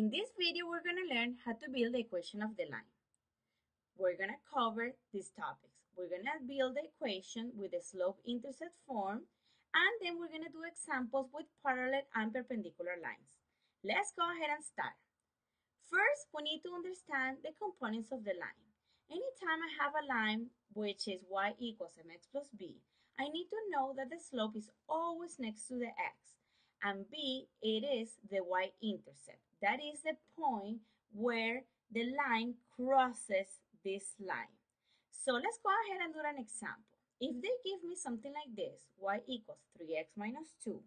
In this video, we're going to learn how to build the equation of the line. We're going to cover these topics. We're going to build the equation with the slope-intercept form, and then we're going to do examples with parallel and perpendicular lines. Let's go ahead and start. First, we need to understand the components of the line. Anytime I have a line which is y equals mx plus b, I need to know that the slope is always next to the x, and b, it is the y-intercept. That is the point where the line crosses this line. So let's go ahead and do an example. If they give me something like this, y equals 3x minus 2,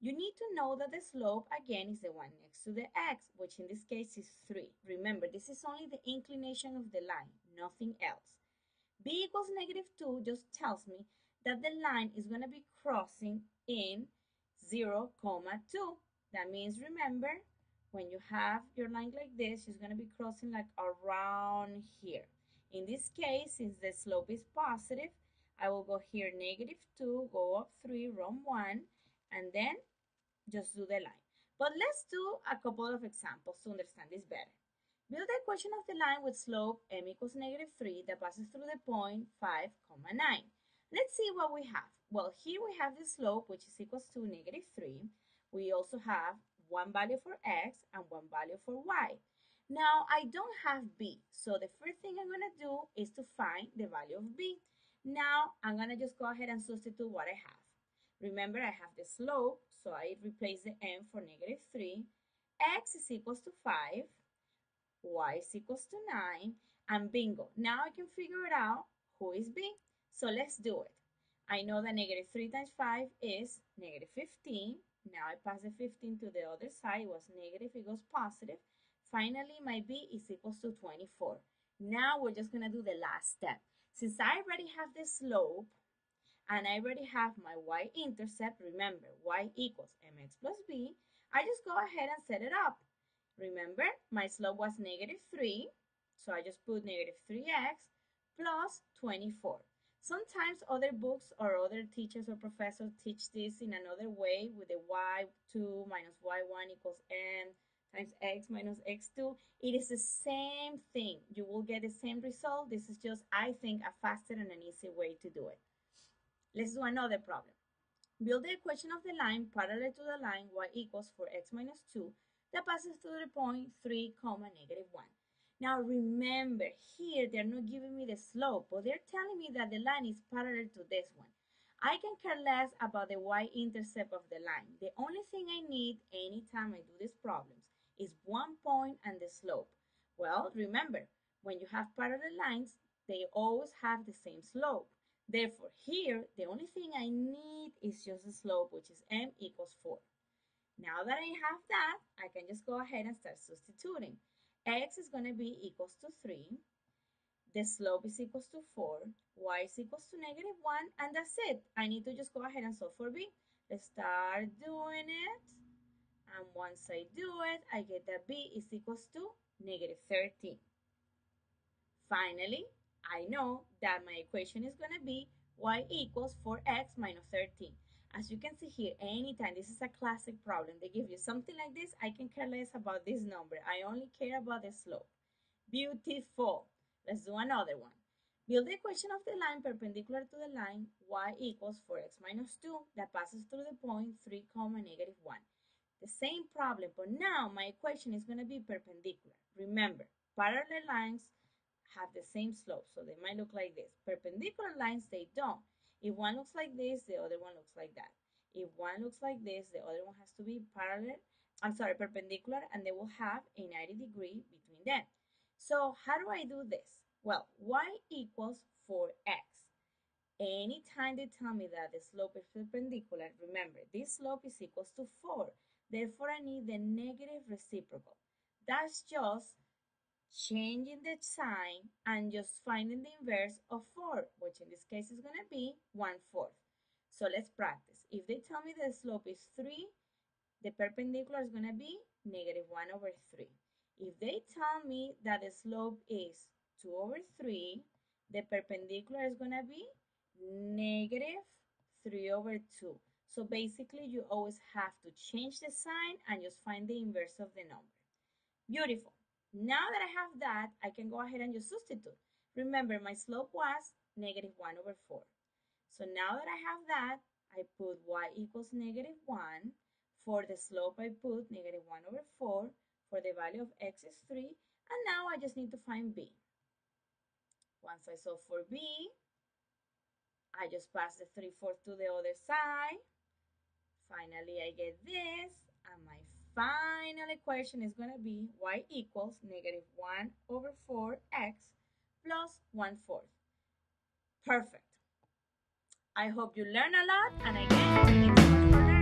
you need to know that the slope again is the one next to the x, which in this case is 3. Remember, this is only the inclination of the line, nothing else. b equals negative 2 just tells me that the line is going to be crossing in 0, comma 2. That means, remember, when you have your line like this, she's going to be crossing like around here. In this case, since the slope is positive, I will go here negative 2, go up 3, run 1, and then just do the line. But let's do a couple of examples to understand this better. Build the equation of the line with slope m equals negative 3 that passes through the point 5, comma 9. Let's see what we have. Well, here we have the slope, which is equals to negative 3. We also have one value for x and one value for y. Now, I don't have b, so the first thing I'm going to do is to find the value of b. Now, I'm going to just go ahead and substitute what I have. Remember, I have the slope, so I replace the m for negative 3. x is equals to 5, y is equals to 9, and bingo. Now I can figure it out who is b. So let's do it. I know that negative 3 times 5 is negative 15. Now I pass the 15 to the other side. It was negative, it goes positive. Finally, my b is equals to 24. Now we're just going to do the last step. Since I already have the slope and I already have my y-intercept, remember, y equals mx plus b, I just go ahead and set it up. Remember, my slope was negative 3, so I just put negative 3x plus 24. Sometimes other books or other teachers or professors teach this in another way with the y2 minus y1 equals m times x minus x2. It is the same thing. You will get the same result. This is just, I think, a faster and an easy way to do it. Let's do another problem. Build the equation of the line parallel to the line y equals 4x minus 2 that passes through the point 3 comma negative 1. Now remember, here they're not giving me the slope, but they're telling me that the line is parallel to this one. I can care less about the y-intercept of the line. The only thing I need anytime I do these problems is one point and the slope. Well, remember, when you have parallel lines, they always have the same slope. Therefore, here, the only thing I need is just the slope, which is m equals 4. Now that I have that, I can just go ahead and start substituting x is going to be equals to 3, the slope is equals to 4, y is equals to negative 1, and that's it. I need to just go ahead and solve for b. Let's start doing it. And once I do it, I get that b is equals to negative 13. Finally, I know that my equation is going to be y equals 4x minus 13. As you can see here, anytime, this is a classic problem. They give you something like this, I can care less about this number. I only care about the slope. Beautiful. Let's do another one. Build the equation of the line perpendicular to the line y equals 4x minus 2 that passes through the point 3 comma negative 1. The same problem, but now my equation is going to be perpendicular. Remember, parallel lines have the same slope, so they might look like this. Perpendicular lines, they don't. If one looks like this, the other one looks like that. If one looks like this, the other one has to be parallel, I'm sorry, perpendicular, and they will have a 90 degree between them. So how do I do this? Well, y equals 4x. Anytime they tell me that the slope is perpendicular, remember, this slope is equals to 4. Therefore, I need the negative reciprocal. That's just changing the sign and just finding the inverse of 4, which in this case is going to be 1 fourth. So let's practice. If they tell me the slope is 3, the perpendicular is going to be negative 1 over 3. If they tell me that the slope is 2 over 3, the perpendicular is going to be negative 3 over 2. So basically, you always have to change the sign and just find the inverse of the number. Beautiful. Now that I have that, I can go ahead and just substitute. Remember, my slope was negative 1 over 4. So now that I have that, I put y equals negative 1. For the slope, I put negative 1 over 4. For the value of x is 3. And now I just need to find b. Once I solve for b, I just pass the 3 fourths to the other side. Finally, I get this. And my final equation is going to be y equals negative 1 over 4x plus 1 fourth. Perfect. I hope you learn a lot. And again,